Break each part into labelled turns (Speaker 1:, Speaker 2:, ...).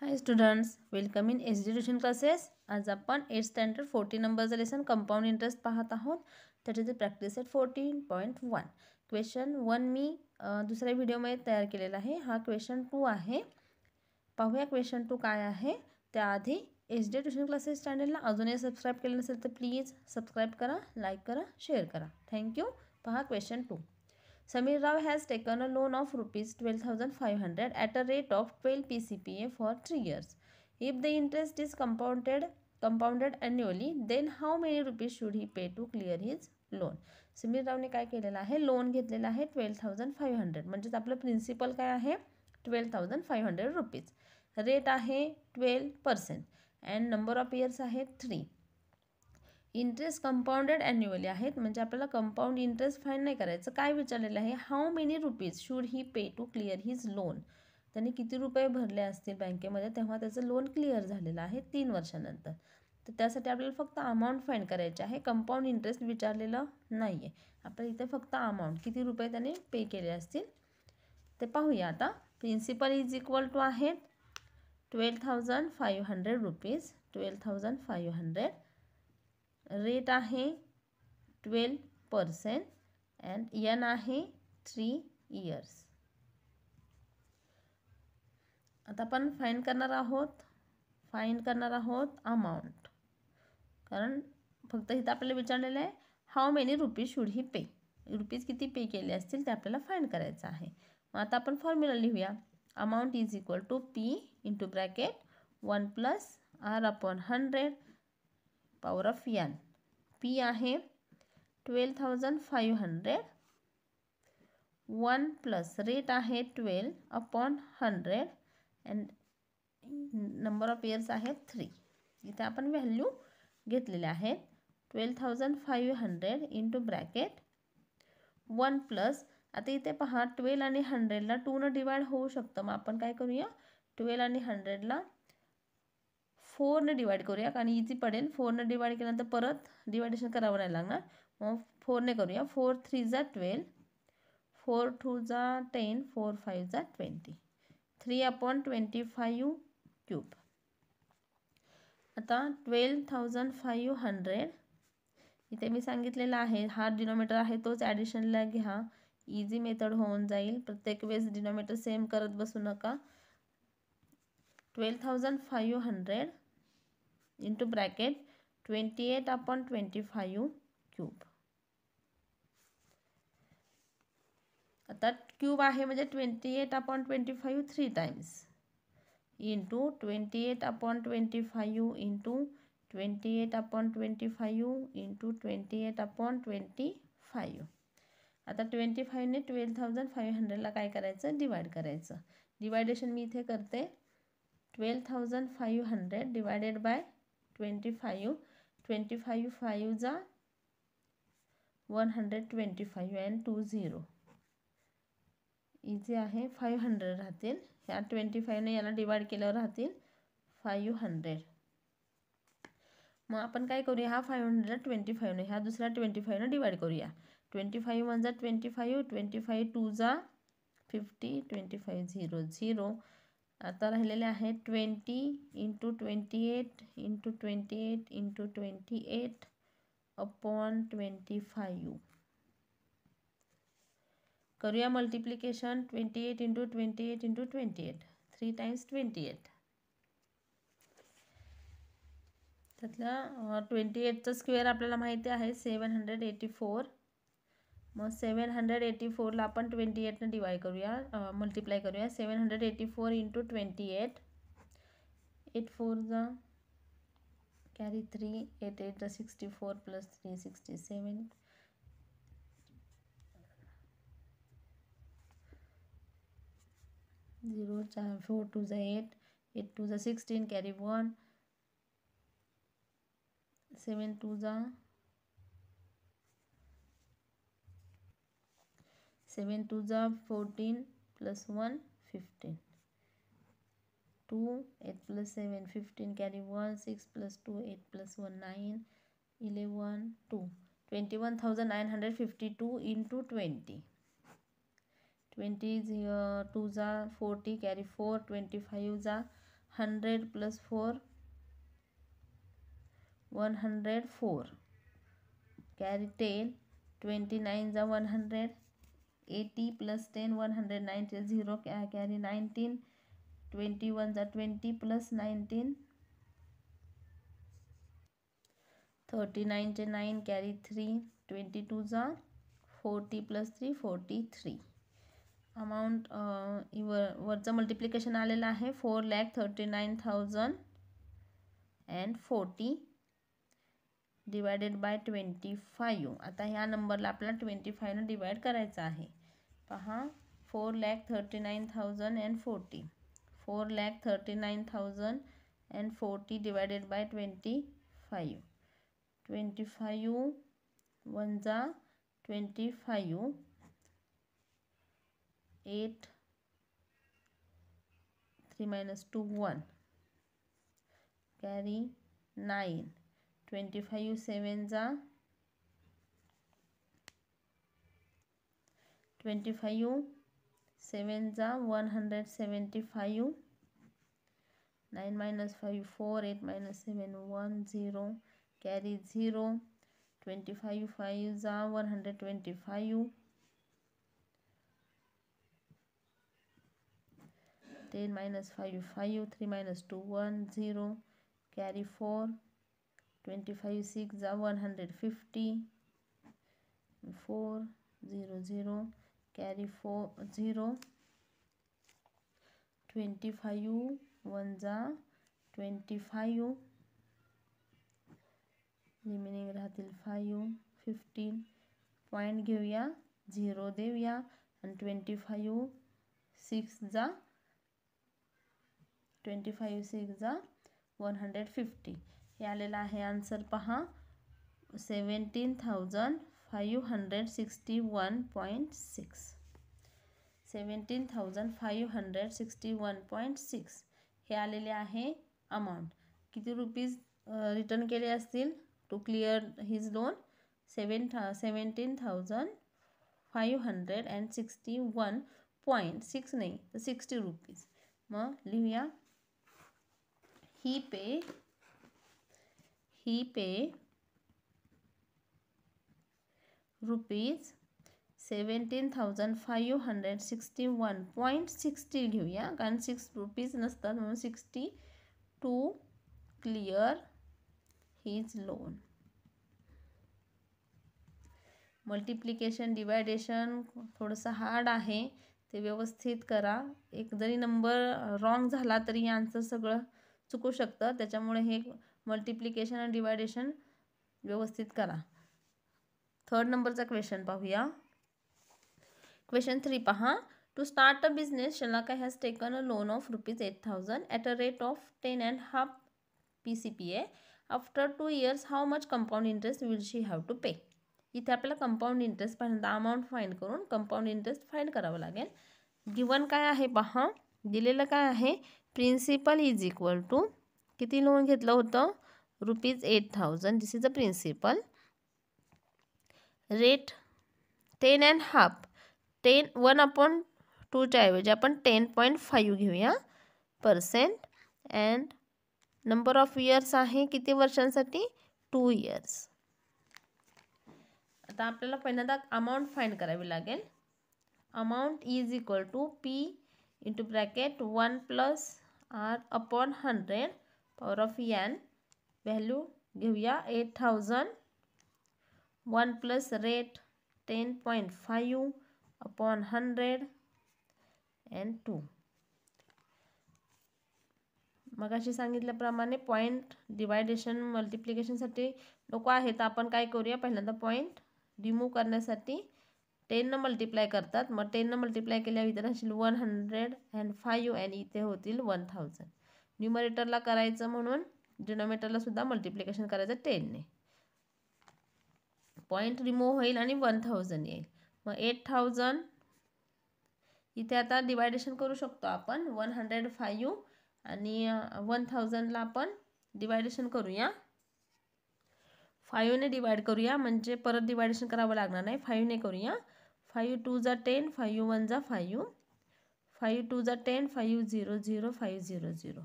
Speaker 1: Hi students welcome in education D classes आज आपण eight standard forty नंबरचं lesson compound interest पाहत आहोत. त्याच्याचे practice eight fourteen point one question one मी दुसऱ्या व्हिडिओमध्ये तयार केलेला आहे. हा क्वेश्चन टू आहे. पाहूया क्वेश्चन टू काय आहे. त्याआधी एस डी ट्युशन क्लासेस चॅनलला अजूनही सबस्क्राईब केलं नसेल तर प्लीज सबस्क्राईब करा लाईक करा शेअर करा. थँक्यू पहा question two Samir Rao has taken a loan of rupees 12,500 at a rate of 12 PCPA for 3 years. If the interest is compounded compounded annually, then how many rupees should he pay to clear his loan Sameer रावने काय केलेलं आहे loan घेतलेलं आहे twelve thousand five hundred म्हणजेच आपलं principal काय आहे twelve thousand five hundred rupees rate आहे twelve percent and number of years आहे थ्री इंटरेस्ट कंपाऊंडेड ॲन्युअली आहेत. म्हणजे आपल्याला कंपाऊंड इंटरेस्ट फाईन नाही करायचं. काय विचारलेलं आहे? How many rupees should he pay to clear his loan त्यांनी किती रुपये भरले असतील बँकेमध्ये? तेव्हा त्याचं लोन क्लिअर झालेलं आहे तीन वर्षानंतर. तर त्यासाठी आपल्याला फक्त अमाऊंट फाईन करायचे आहे. कंपाऊंड इंटरेस्ट विचारलेलं नाही आहे आपल्याला इथे फक्त अमाऊंट किती रुपये त्याने पे केले असतील? ते पाहूया आता. प्रिन्सिपल इज इक्वल टू आहेत. Twelve thousand five hundred rupees twelve thousand five hundred rate आहे ट्वेल्व पर्सेंट अँड यन आहे थ्री इयर्स. आता आपण फाईन करणार आहोत फाईन करणार आहोत अमाऊंट. कारण फक्त इथं आपल्याला विचारलेलं आहे how many rupees should he pay rupees किती पे केले असतील ते आपल्याला फाईन करायचं आहे. मग आता आपण फॉर्म्युला लिहूया. Amount is equal to P into bracket one plus R upon hundred power of N P आहे twelve thousand five hundred one plus rate आहे twelve upon hundred and number of years आहेत three इथे आपण value घेतलेल्या आहेत twelve thousand five hundred into bracket one plus आता इथे पहा ट्वेल्व आणि हंड्रेडला टूनं डिवाइड होऊ शकतं. मग आपण काय करूया? ट्वेल्व आणि हंड्रेडला फोरने डिवाईड करूया. कारण इझी पडेल. फोरनं डिवाईड केल्यानंतर परत डिवायडेशन करावं नाही लागणार. मग फोरने करूया. फोर थ्री जा ट्वेल्व फोर टू जा टेन फोर फाईव्ह जा twenty three upon twenty five cube आता ट्वेल्व थाउजंड फाईव्ह हंड्रेड इथे मी सांगितलेलं आहे. हा डिनोमीटर आहे. तोच ॲडिशनला घ्या. इझी मेथड होऊन जाईल. प्रत्येक वेळेस डिनोमीटर सेम करत बसू नका. Twelve thousand five hundred into bracket twenty eight upon twenty five cube आता क्यूब आहे म्हणजे twenty eight upon twenty five three times into twenty eight upon twenty five into twenty eight upon twenty five into twenty eight upon twenty five आता twenty फाईव्हने twelve thousand five हंड्रेडला काय करायचं? Divide करायचं. Deviation मी इथे करते. Twelve thousand five hundred divided by twenty five twenty five five जा one hundred twenty five and two zero easy आहे फाईव्ह हंड्रेड राहतील. ह्या ट्वेंटी फाईव्हने याला डिवाईड केल्यावर राहतील फाईव्ह हंड्रेड मग आपण काय करूया? हा फाईव्ह हंड्रेड ट्वेंटी फाईव्हने ह्या दुसऱ्या ट्वेंटी फाईव्हनं डिवाईड करूया. ट्वेंटी फाईव्ह वन जा twenty five twenty five two जा fifty twenty five zero zero आता राहिलेले आहेत twenty into twenty eight into twenty eight into twenty eight upon twenty five करूया multiplication twenty eight into twenty eight into twenty eight three times twenty eight त्यातल्या twenty एटचं square आपल्याला माहिती आहे सेवन hundred eighty four मग सेवन hundred eighty फोरला आपण twenty एटनं डिवाईड करूया. मल्टिप्लाय करूया. Seven hundred eighty four into twenty eight eight four जा कॅरी थ्री एट एट जा sixty four plus three sixty seven zero चार फोर टू जा एट एट टू जा sixteen carry one seven two जा 7 to the 14 plus 1 15 2 8 plus 7 15 carry 1 6 plus 2 8 plus 1 9 11 2 21952 into 20 20 is uh, 2 40 carry 4 25 100 plus 4 104 carry 10 29 100 eighty plus ten one hundred ninety zero कॅ carry nineteen twenty one जा twenty plus nineteen thirty नाईनचे nine carry three twenty two जा forty plus three forty three. Amount वर वरचं multiplication आलेलं आहे four lakh thirty nine thousand and forty divided by twenty five. आता ह्या नंबरला आपल्याला ट्वेंटी फायनं डिवाईड करायचं आहे. पहा. Four lakh thirty nine thousand and forty four lakh thirty nine thousand and forty divided by twenty five twenty five one जा twenty five eight three minus two one carry nine twenty five seven जा twenty five seven जा one hundred seventy five nine minus five four eight minus seven one zero carry zero twenty five five जा one hundred twenty five ten minus five five three minus two one zero carry four twenty five six जा one hundred fifty four zero zero carry four zero twenty five one जा twenty five remaining राहतील five fifteen point घेऊया zero देऊया आणि twenty five six जा twenty five six जा one hundred fifty हे आलेलं आहे आन्सर पहा. Seventeen thousand five hundred sixty one point six seventeen thousand five hundred sixty one point six हे आलेले आहे अमाऊंट किती रुपीज रिटर्न केले असतील? To clear his loan seven था seventeen thousand five hundred and sixty one point six नाही तर sixty rupees मग लिहूया. He pay he pay rupees seventeen thousand five hundred sixty one point sixty घेऊया. कारण six rupees नसतात म्हणून sixty to clear his loan multiplication division थोडंसं hard आहे. ते व्यवस्थित करा. एक जरी नंबर रॉंग झाला तरी आन्सर सगळं चुकू शकतं. त्याच्यामुळे हे मल्टिप्लिकेशन आणि डिवायडेशन व्यवस्थित करा. थर्ड नंबरचा क्वेश्चन पाहूया. क्वेश्चन थ्री पहा. To start a business Shalaka has taken a loan of rupees eight thousand at a rate of ten and half P C P A after two years how much compound interest will she have to pay इथे आपल्याला compound interest पहिल्यांदा amount find करून compound interest find करावं लागेल. Given काय आहे पहा. दिलेलं काय आहे? प्रिन्सिपल इज इक्वल टू किती लोन घेतलं होतं? Rupees eight thousand this is a principal rate ten and half ten one upon टूच्या ऐवजी आपण टेन पॉईंट फाईव्ह घेऊया percent and number of years आहे किती वर्षांसाठी? टू इयर्स आता आपल्याला पहिल्यांदा अमाऊंट फाईंड करावी लागेल. Amount is equal to p into bracket one plus r upon hundred power of n value घेऊया eight thousand one plus rate ten point five upon hundred and two मगाशी सांगितल्याप्रमाणे point deviation मल्टिप्लिकेशनसाठी नको आहे. तर आपण काय करूया? पहिल्यांदा पॉईंट रिमूव्ह करण्यासाठी टेननं मल्टिप्लाय करतात. मग टेननं मल्टिप्लाय केल्यावर इथे असेल वन हंड्रेड अँड फाईव्ह आणि इथे होतील वन थाउजंड न्युमरेटरला करायचं म्हणून डिनोमेटरला सुद्धा मल्टिप्लिकेशन करायचं टेनने पॉईंट रिमूव्ह होईल आणि वन थाउजंड येईल. मग एट थाउजंड इथे आता डिवायडेशन करू शकतो आपण वन हंड्रेड फाईव्ह आणि वन थाउजंडला आपण डिवायडेशन करूया. फाईव्हने डिवाइड करूया म्हणजे परत डिवायडेशन करावं लागणार नाही. फाईव्हने करूया. फाईव्ह टू जा टेन फाईव्ह वन जा फाईव्ह फाईव्ह टू जा ten five zero zero five zero zero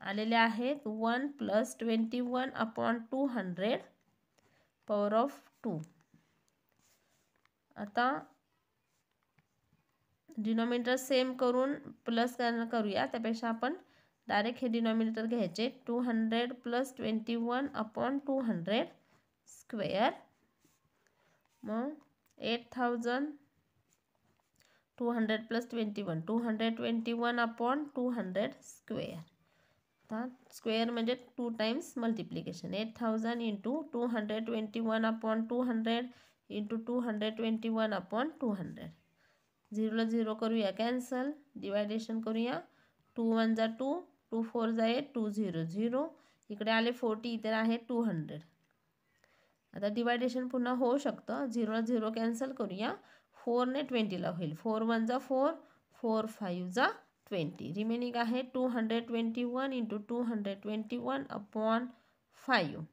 Speaker 1: आलेले आहेत one plus twenty one upon two hundred power of two आता डिनॉमिनेटर सेम करून प्लस करूया. आपण डायरेक्ट हे डिनॉमिनेटर घ्यायचे. Two hundred plus twenty one upon two hundred square मग eight thousand two hundred plus twenty one two hundred twenty one upon two hundred square आता square म्हणजे two times multiplication eight thousand into two hundred twenty one upon two hundred into two hundred twenty one upon two hundred झिरोला zero करूया cancel division करूया. Two one जा two two four जा eight two zero zero इकडे आले forty इथे आहे two hundred आता deviation पुन्हा होऊ शकतं. झिरोला झिरो कॅन्सल करूया. फोरने ट्वेंटीला होईल. फोर वन जा फोर फोर फाईव्ह जा ट्वेंटी रिमेनिंग है two hundred twenty one into two hundred twenty one upon five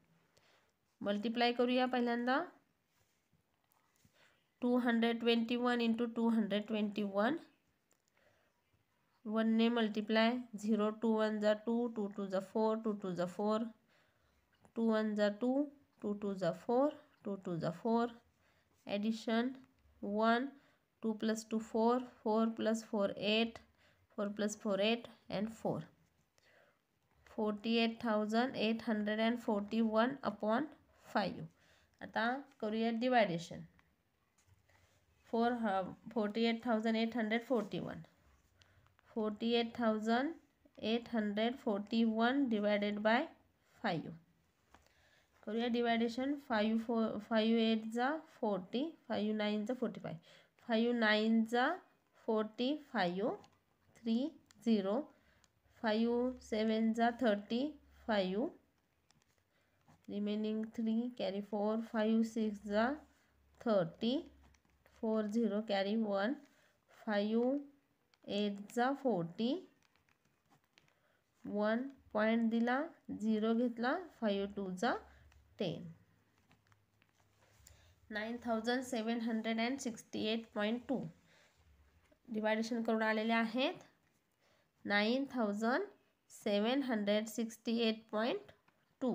Speaker 1: multiply करूया पहिल्यांदा two hundred twenty one into two hundred twenty one वनने multiply zero two one जा two two two जा four two two जा four two one जा two two two जा four two two जा four addition one two plus two four four plus four eight four plus four eight and four. Forty eight thousand eight hundred and forty one upon five. आता करूया division. Four forty eight thousand eight hundred forty one. Forty eight thousand eight hundred forty one divided by five. करूया division. Five फो five एटचा forty five नाईनचा forty five five नाईनचा forty five three zero five सेवनचा thirty five remaining three carry four five six जा thirty four zero carry one five eight forty one point दिला zero घेतला five टूचा ten nine thousand seven hundred and sixty eight point two division करून आलेले आहेत. Nine thousand seven hundred sixty eight point two.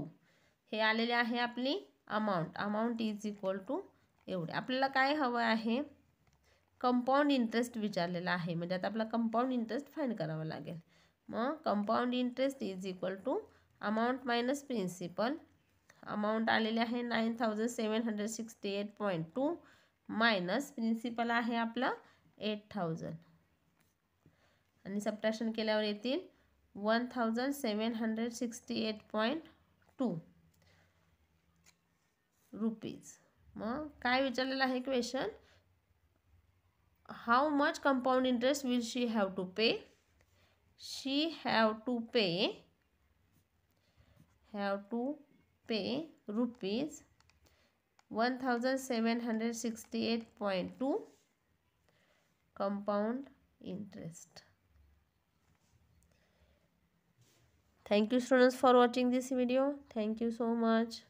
Speaker 1: हे आलेले आहे आपली amount amount is equal to एवढे. आपल्याला काय हवं आहे? कंपाऊंड इंटरेस्ट विचारलेला आहे. म्हणजे आता आपला कंपाऊंड इंटरेस्ट फाईंड करावं लागेल. मग compound interest is equal to amount minus principal amount आलेले आहे nine thousand seven hundred sixty eight point two. Minus principal आहे आपलं एट थाउजंड. आणि सबट्रॅक्शन केल्यावर येतील one thousand seven hundred sixty eight point two rupees मग काय विचारलेलं आहे question how much compound interest will she have to pay she have to pay have to pay rupees one thousand seven hundred sixty eight point two compound interest thank you students for watching this video. Thank you so much